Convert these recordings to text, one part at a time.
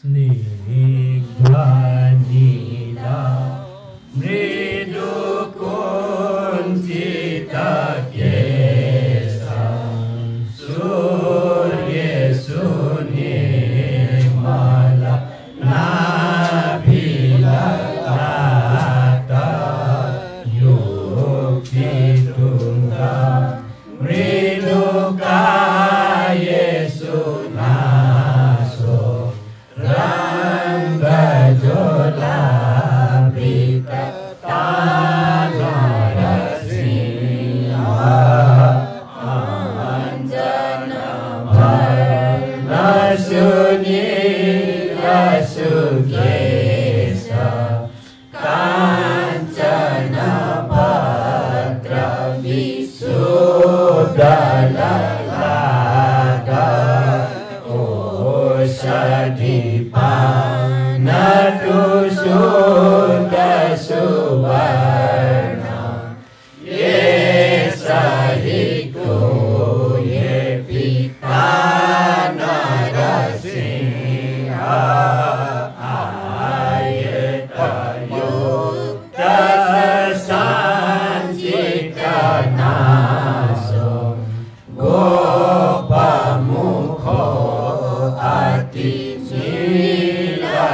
Snigdanila, mridu kunci takie. Shadipa.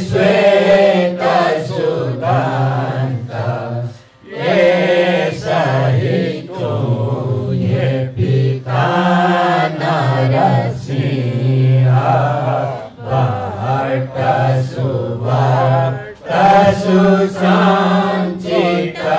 Sueta su esa ituye pitana rasia, barta su barta su sanchita.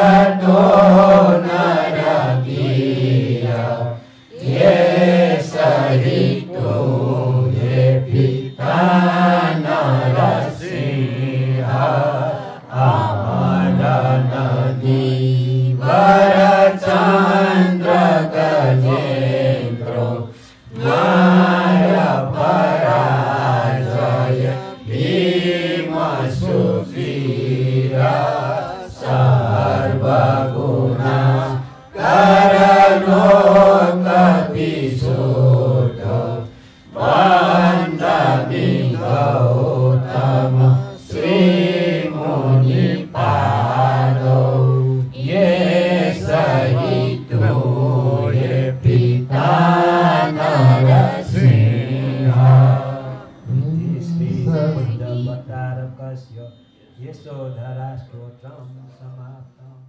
that door. यशोधराष्टोत्रं समाप्तम।